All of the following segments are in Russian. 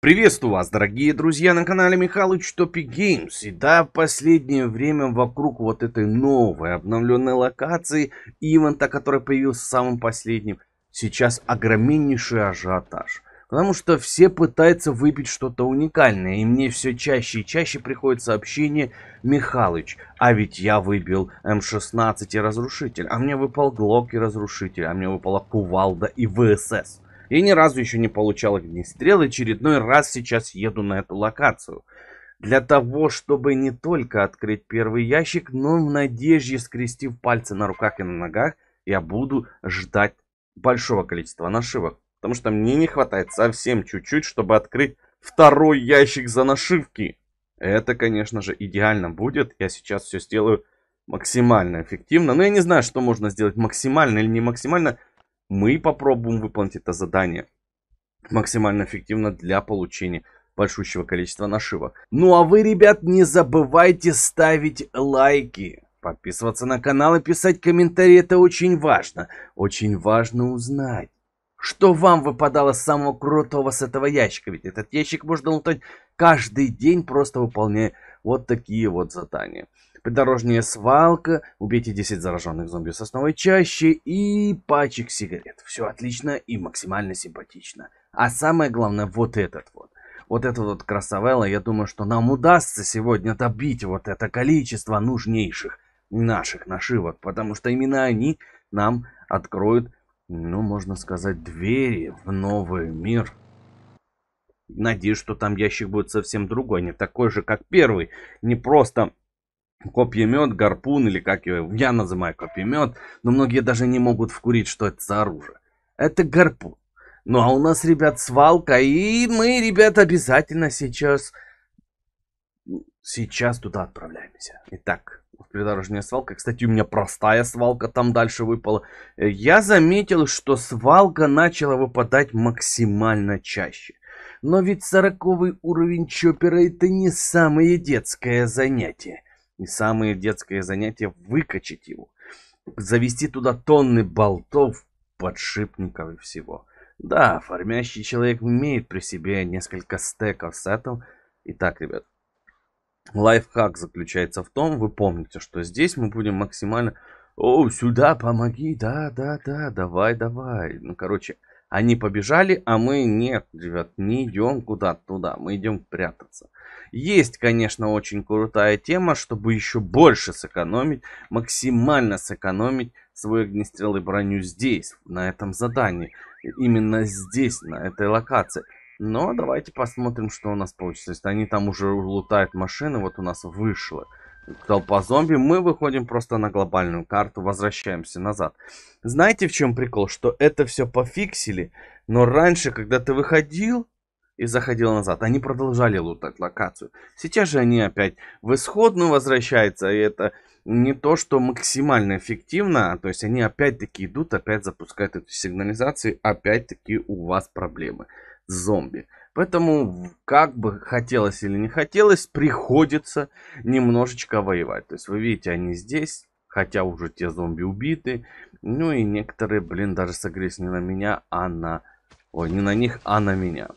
Приветствую вас, дорогие друзья, на канале Михалыч Топи Геймс. И да, в последнее время вокруг вот этой новой обновленной локации, ивента, который появился самым последним, сейчас огромнейший ажиотаж. Потому что все пытаются выбить что-то уникальное, и мне все чаще и чаще приходит сообщение «Михалыч, а ведь я выбил М16 и Разрушитель, а мне выпал Глок и Разрушитель, а мне выпала Кувалда и ВСС». И ни разу еще не получал огнестрел, очередной раз сейчас еду на эту локацию. Для того, чтобы не только открыть первый ящик, но в надежде, скрестив пальцы на руках и на ногах, я буду ждать большого количества нашивок. Потому что мне не хватает совсем чуть-чуть, чтобы открыть второй ящик за нашивки. Это, конечно же, идеально будет. Я сейчас все сделаю максимально эффективно. Но я не знаю, что можно сделать максимально или не максимально мы попробуем выполнить это задание максимально эффективно для получения большущего количества нашивок. Ну а вы, ребят, не забывайте ставить лайки, подписываться на канал и писать комментарии. Это очень важно. Очень важно узнать, что вам выпадало самого крутого с этого ящика. Ведь этот ящик можно лутать каждый день, просто выполняя вот такие вот задания. Придорожная свалка, убейте 10 зараженных зомби с основой чаще и пачек сигарет. Все отлично и максимально симпатично. А самое главное, вот этот вот. Вот этот вот красавелла, я думаю, что нам удастся сегодня добить вот это количество нужнейших наших нашивок, потому что именно они нам откроют, ну, можно сказать, двери в новый мир. Надеюсь, что там ящик будет совсем другой, не такой же, как первый. Не просто копьемет, гарпун или как его, я называю копьемет, но многие даже не могут вкурить, что это за оружие. Это гарпун. Ну а у нас, ребят, свалка, и мы, ребят, обязательно сейчас, сейчас туда отправляемся. Итак, придорожная свалка. Кстати, у меня простая свалка там дальше выпала. Я заметил, что свалка начала выпадать максимально чаще. Но ведь сороковый уровень чопера это не самое детское занятие. И самое детское занятие выкачать его. Завести туда тонны болтов, подшипников и всего. Да, фармящий человек имеет при себе несколько стеков сетов. Итак, ребят, лайфхак заключается в том, вы помните, что здесь мы будем максимально... О, сюда помоги, да, да, да, давай, давай. Ну, короче, они побежали, а мы нет, ребят, не идем куда-то туда, мы идем прятаться. Есть, конечно, очень крутая тема, чтобы еще больше сэкономить, максимально сэкономить свой огнестрел и броню здесь, на этом задании. Именно здесь, на этой локации. Но давайте посмотрим, что у нас получится. Если они там уже лутают машины, вот у нас вышло толпа зомби, мы выходим просто на глобальную карту, возвращаемся назад. Знаете, в чем прикол? Что это все пофиксили, но раньше, когда ты выходил и заходил назад, они продолжали лутать локацию. Сейчас же они опять в исходную возвращаются, и это не то, что максимально эффективно, а то есть они опять-таки идут, опять запускают эту сигнализацию, опять-таки у вас проблемы с зомби. Поэтому, как бы хотелось или не хотелось, приходится немножечко воевать. То есть, вы видите, они здесь, хотя уже те зомби убиты. Ну и некоторые, блин, даже согрелись не на меня, а на... Ой, не на них, а на меня.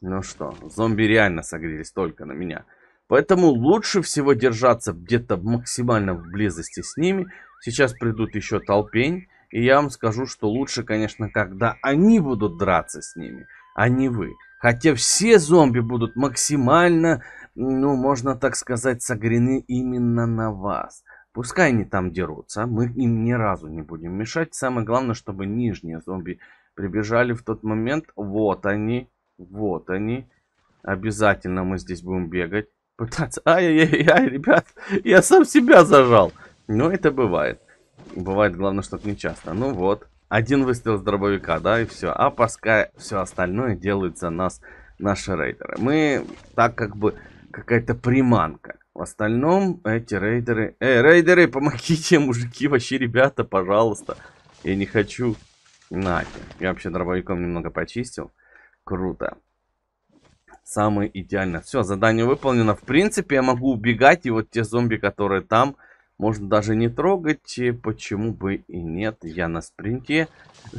Ну что, зомби реально согрелись только на меня. Поэтому лучше всего держаться где-то максимально в близости с ними. Сейчас придут еще толпень. И я вам скажу, что лучше, конечно, когда они будут драться с ними а не вы. Хотя все зомби будут максимально, ну, можно так сказать, согрены именно на вас. Пускай они там дерутся, мы им ни разу не будем мешать. Самое главное, чтобы нижние зомби прибежали в тот момент. Вот они, вот они. Обязательно мы здесь будем бегать. Пытаться... Ай-яй-яй, ребят, я сам себя зажал. Но это бывает. Бывает, главное, чтобы не часто. Ну вот. Один выстрел с дробовика, да, и все. А пускай все остальное делают за нас наши рейдеры. Мы так как бы какая-то приманка. В остальном эти рейдеры... Эй, рейдеры, помогите, мужики, вообще, ребята, пожалуйста. Я не хочу... Нате. Я вообще дробовиком немного почистил. Круто. Самое идеально. Все, задание выполнено. В принципе, я могу убегать, и вот те зомби, которые там, Можно даже не трогать, почему бы и нет. Я на спринте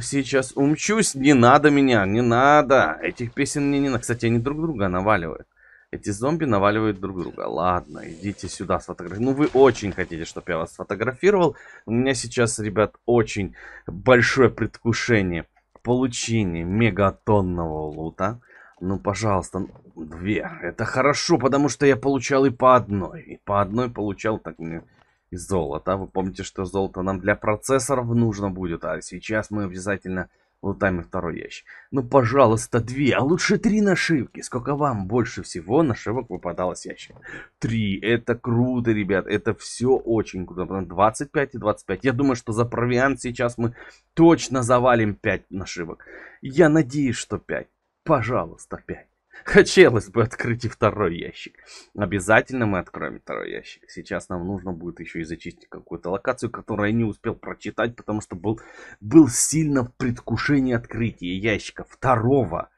сейчас умчусь. Не надо меня, не надо. Этих песен мне не надо. Кстати, они друг друга наваливают. Эти зомби наваливают друг друга. Ладно, идите сюда сфотографировать. Ну, вы очень хотите, чтобы я вас сфотографировал. У меня сейчас, ребят, очень большое предвкушение получения мегатонного лута. Ну, пожалуйста, две. Это хорошо, потому что я получал и по одной. И по одной получал так мне из золота. Вы помните, что золото нам для процессоров нужно будет. А сейчас мы обязательно лутаем и второй ящик. Ну, пожалуйста, две, а лучше три нашивки. Сколько вам больше всего нашивок выпадало с ящика? Три. Это круто, ребят. Это все очень круто. 25 и 25. Я думаю, что за провиант сейчас мы точно завалим 5 нашивок. Я надеюсь, что 5. Пожалуйста, 5. Хотелось бы открыть и второй ящик. Обязательно мы откроем второй ящик. Сейчас нам нужно будет еще и зачистить какую-то локацию, которую я не успел прочитать, потому что был, был сильно в предвкушении открытия ящика второго.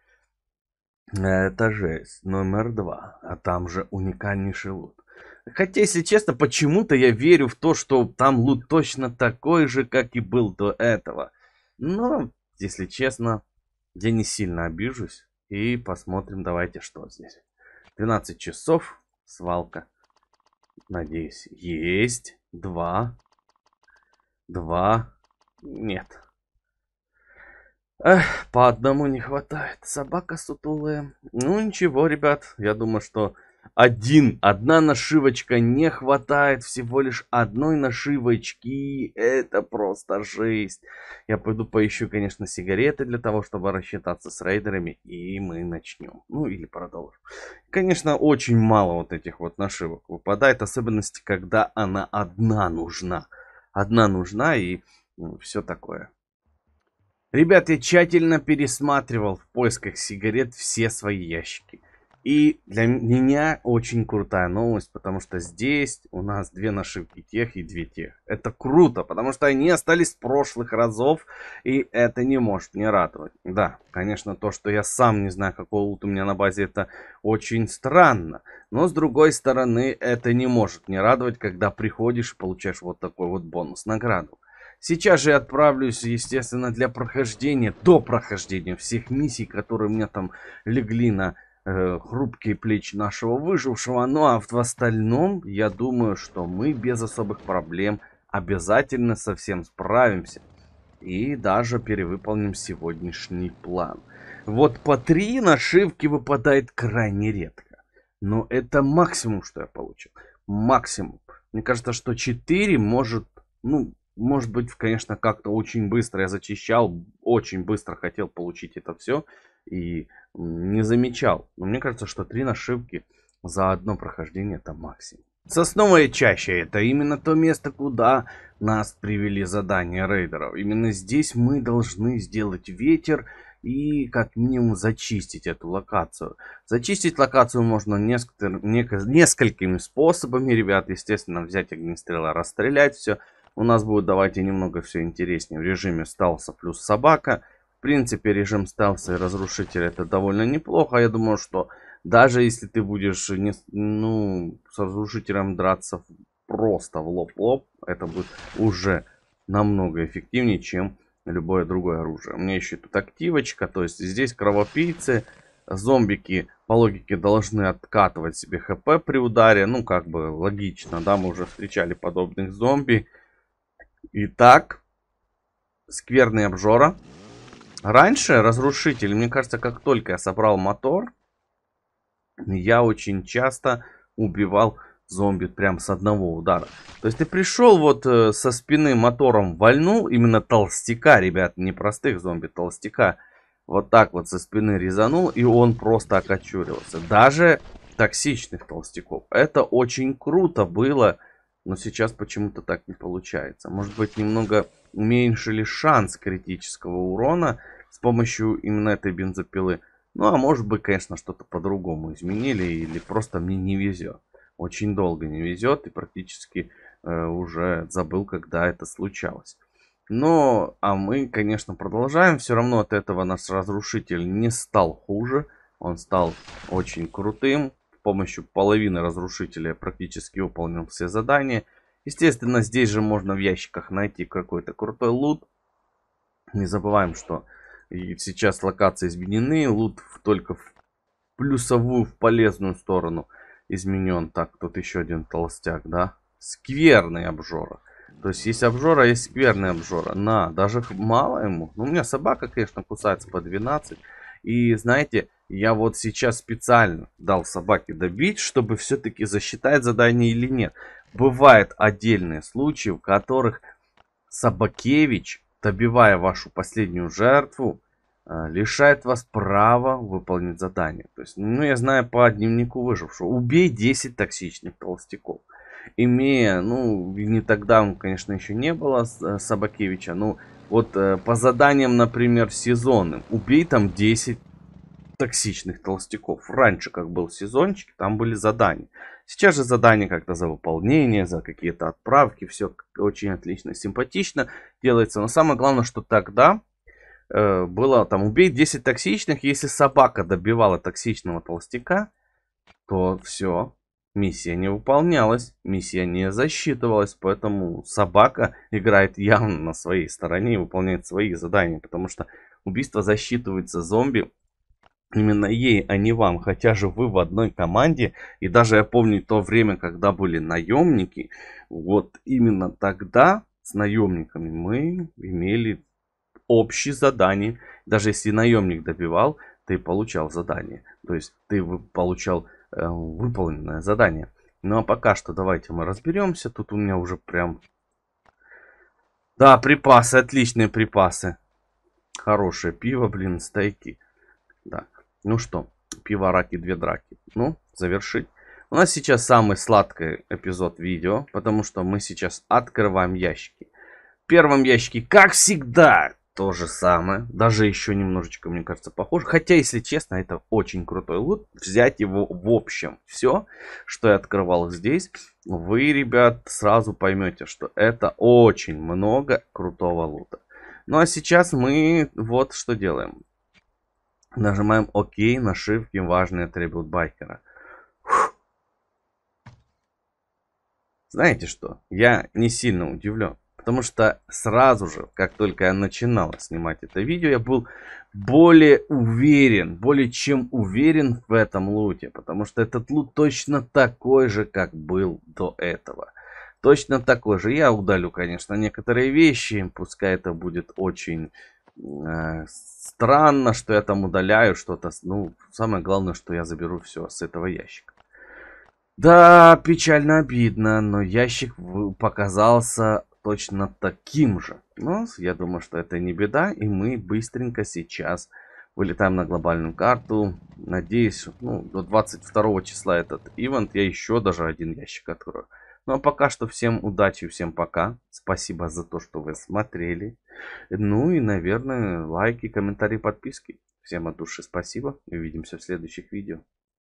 Это жесть. Номер два. А там же уникальнейший лут. Хотя, если честно, почему-то я верю в то, что там лут точно такой же, как и был до этого. Но, если честно, я не сильно обижусь. И посмотрим, давайте, что здесь. 12 часов, свалка. Надеюсь, есть. Два. Два. Нет. Эх, по одному не хватает. Собака сутулая. Ну, ничего, ребят. Я думаю, что один, одна нашивочка не хватает, всего лишь одной нашивочки, это просто жесть. Я пойду поищу, конечно, сигареты для того, чтобы рассчитаться с рейдерами, и мы начнем. Ну, или продолжим. Конечно, очень мало вот этих вот нашивок выпадает, особенности, когда она одна нужна. Одна нужна и ну, все такое. Ребят, я тщательно пересматривал в поисках сигарет все свои ящики. И для меня очень крутая новость, потому что здесь у нас две нашивки тех и две тех. Это круто, потому что они остались с прошлых разов, и это не может не радовать. Да, конечно, то, что я сам не знаю, какой лут у меня на базе, это очень странно. Но с другой стороны, это не может не радовать, когда приходишь и получаешь вот такой вот бонус, награду. Сейчас же отправлюсь, естественно, для прохождения, до прохождения всех миссий, которые у меня там легли на хрупкие плечи нашего выжившего. Ну а в остальном, я думаю, что мы без особых проблем обязательно совсем справимся. И даже перевыполним сегодняшний план. Вот по три нашивки выпадает крайне редко. Но это максимум, что я получил. Максимум. Мне кажется, что 4 может, ну, может быть, конечно, как-то очень быстро я зачищал, очень быстро хотел получить это все и не замечал. Но мне кажется, что три нашивки за одно прохождение это максимум. Сосновая чаще это именно то место, куда нас привели задания рейдеров. Именно здесь мы должны сделать ветер и как минимум зачистить эту локацию. Зачистить локацию можно несколькими способами, ребят. Естественно, взять огнестрела, расстрелять все. У нас будет, давайте немного все интереснее, в режиме сталса плюс собака. В принципе, режим стелса и разрушителя это довольно неплохо. Я думаю, что даже если ты будешь не, ну, с разрушителем драться просто в лоб-лоб, это будет уже намного эффективнее, чем любое другое оружие. У меня еще тут активочка, то есть здесь кровопийцы, зомбики по логике должны откатывать себе хп при ударе. Ну, как бы логично, да, мы уже встречали подобных зомби. Итак, скверный обжора. Раньше разрушитель, мне кажется, как только я собрал мотор, я очень часто убивал зомби прям с одного удара. То есть ты пришел вот э, со спины мотором вальнул, именно толстяка, ребят, не простых зомби, толстяка. Вот так вот со спины резанул, и он просто окочуривался. Даже токсичных толстяков. Это очень круто было, но сейчас почему-то так не получается. Может быть немного уменьшили шанс критического урона с помощью именно этой бензопилы. Ну, а может быть, конечно, что-то по-другому изменили или просто мне не везет. Очень долго не везет и практически э, уже забыл, когда это случалось. Но, а мы, конечно, продолжаем. Все равно от этого наш разрушитель не стал хуже. Он стал очень крутым. С помощью половины разрушителя практически выполнил все задания. Естественно, здесь же можно в ящиках найти какой-то крутой лут. Не забываем, что сейчас локации изменены. Лут только в плюсовую, в полезную сторону изменен. Так, тут еще один толстяк, да? Скверный обжора. То есть есть обжора, есть скверный обжора. На, даже мало ему. Ну, у меня собака, конечно, кусается по 12. И знаете, я вот сейчас специально дал собаке добить, чтобы все-таки засчитать задание или нет. Бывают отдельные случаи, в которых Собакевич, добивая вашу последнюю жертву, э, лишает вас права выполнить задание. То есть, ну, я знаю по дневнику выжившего. Убей 10 токсичных толстяков. Имея, ну, не тогда, конечно, еще не было э, Собакевича, ну, вот э, по заданиям, например, сезонным. Убей там 10 токсичных толстяков. Раньше, как был сезончик, там были задания. Сейчас же задания как-то за выполнение, за какие-то отправки. Все очень отлично, симпатично делается. Но самое главное, что тогда э, было там убей 10 токсичных. Если собака добивала токсичного толстяка, то все, миссия не выполнялась, миссия не засчитывалась, поэтому собака играет явно на своей стороне и выполняет свои задания, потому что убийство засчитывается зомби. Именно ей, а не вам, хотя же вы в одной команде, и даже я помню то время, когда были наемники, вот именно тогда с наемниками мы имели общие задания, даже если наемник добивал, ты получал задание, то есть ты получал выполненное задание. Ну а пока что давайте мы разберемся. Тут у меня уже прям... Да, припасы, отличные припасы. Хорошее пиво, блин, стейки. Так, ну что, пиво, раки, две драки. Ну, завершить. У нас сейчас самый сладкий эпизод видео, потому что мы сейчас открываем ящики. В первом ящике, как всегда, то же самое. Даже еще немножечко, мне кажется, похоже. Хотя, если честно, это очень крутой лут. Взять его в общем все, что я открывал здесь, вы, ребят, сразу поймете, что это очень много крутого лута. Ну а сейчас мы вот что делаем. Нажимаем ОК, нашивки, важный атрибут байкера. Знаете что? Я не сильно удивлен. Потому что сразу же, как только я начинал снимать это видео, я был более уверен, более чем уверен в этом луте. Потому что этот лут точно такой же, как был до этого. Точно такой же. Я удалю, конечно, некоторые вещи. Пускай это будет очень э, странно, что я там удаляю что-то. Ну, самое главное, что я заберу все с этого ящика. Да, печально обидно, но ящик показался точно таким же. Но я думаю, что это не беда. И мы быстренько сейчас вылетаем на глобальную карту. Надеюсь, ну, до 22 числа этот ивент я еще даже один ящик открою. Ну а пока что всем удачи, всем пока. Спасибо за то, что вы смотрели. Ну и, наверное, лайки, комментарии, подписки. Всем от души спасибо. Увидимся в следующих видео.